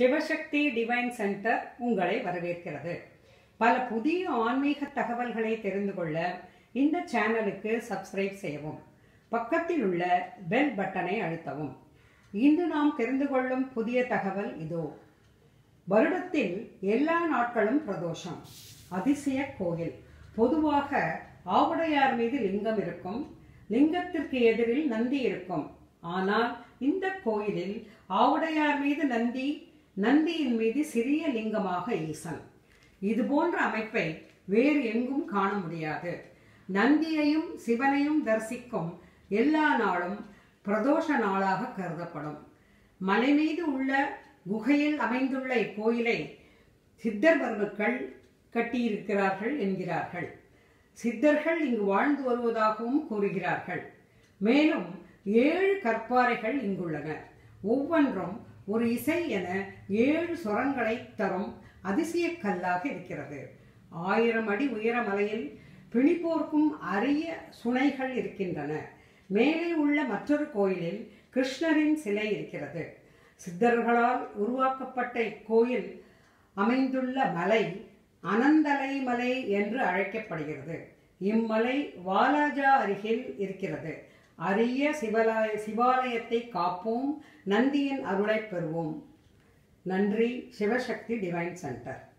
Sivasakthi divine centre உங்களை வரவேற்கிறது. பல புதிய ஆன்மீக தகவல்களை தெரிந்து கொள்ள இந்த சேனலுக்கு சப்ஸ்கிரைப் செய்யவும் பக்கத்தில் உள்ள பெல் பட்டனை அழுத்தவும். இன்று நாம் தெரிந்து கொள்ளும் புதிய தகவல் இதோ. வருடத்தில் எல்லா நாட்களும் பிரதோஷம். அதிசய கோயில். பொதுவாக ஆவுடையார் மீது லிங்கம் இருக்கும் லிங்கத்திற்கு எதிரில் நந்தி இருக்கும். ஆனால் இந்த கோயிலில் ஆவுடையார் மீது நந்தி நந்தியின் மீது சிறிய லிங்கமாக ஈசன். இது போன்ற அமைப்பை வேறு எங்கும் காண முடியாது. நந்தியையும் சிவனையும் தரிசிக்கும் எல்லா நாளும் பிரதோஷ நாளாக கருதப்படும். மலை மீது உள்ள குகையில் அமைந்துள்ள இக்கோயிலை சித்தர்வர்கள் கட்டியிருக்கிறார்கள் என்கிறார்கள். சித்தர்கள் இங்கு வாழ்ந்து வருவதாகவும் கூறுகிறார்கள். மேலும் ஏழு கற்பாறைகள் இங்குள்ளன. ஒவ்வொன்றும் ஒரு இசை என ஏழு சுரங்களை தரும் அதிசய கல்லாக இருக்கிறது. ஆயிரம் அடி உயர மலையில் பிணிப்போர்க்கும் அரிய சுனைகள் இருக்கின்றன. மேலே உள்ள மற்றொரு கோயிலில் கிருஷ்ணரின் சிலை இருக்கிறது. சித்தர்களால் உருவாக்கப்பட்ட இக்கோயில் அமைந்துள்ள மலை அனந்தலை மலை என்று அழைக்கப்படுகிறது. இம்மலை வாலாஜா அருகில் இருக்கிறது. அரிய சிவலாய சிவாலயத்தை காப்போம் நந்தியின் அருளை பெறுவோம். நன்றி சிவசக்தி டிவைன் சென்டர்.